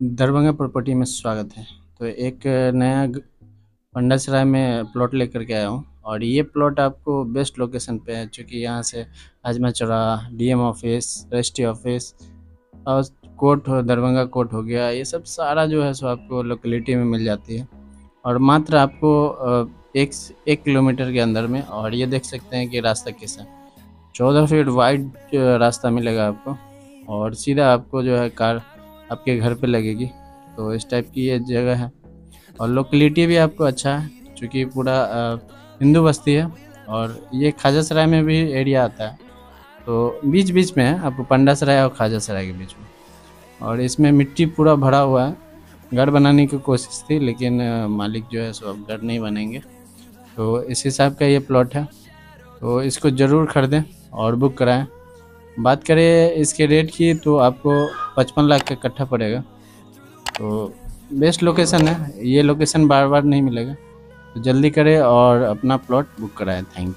Darbhanga property में स्वागत है। तो एक नया पंडा सराय में प्लॉट लेकर के आया हूँ और ये प्लॉट आपको बेस्ट लोकेशन पे है क्योंकि यहाँ से हाजमा चौराहा डीएम ऑफ़िस रजिस्ट्री ऑफ़िस और कोर्ट हो दरभंगा कोर्ट हो गया। ये सब सारा जो है सो आपको लोकेलिटी में मिल जाती है और मात्र आपको एक एक किलोमीटर के अंदर में और ये देख सकते हैं कि रास्ता कैसा है। चौदह फीट वाइड रास्ता मिलेगा आपको और सीधा आपको जो है कार आपके घर पे लगेगी। तो इस टाइप की ये जगह है। और लोकेलिटी भी आपको अच्छा है क्योंकि पूरा हिंदू बस्ती है और ये खाजा सराय में भी एरिया आता है। तो बीच बीच में है, आपको पंडा सराय और खाजा सराय के बीच में। और इसमें मिट्टी पूरा भरा हुआ है। घर बनाने की कोशिश थी, लेकिन मालिक जो है सो अब घर नहीं बनेंगे। तो इस हिसाब का ये प्लॉट है। तो इसको ज़रूर खरीदें और बुक कराएँ। बात करें इसके रेट की तो आपको पचपन लाख का इकट्ठा पड़ेगा। तो बेस्ट लोकेशन है। ये लोकेशन बार बार नहीं मिलेगा। तो जल्दी करें और अपना प्लॉट बुक कराएँ। थैंक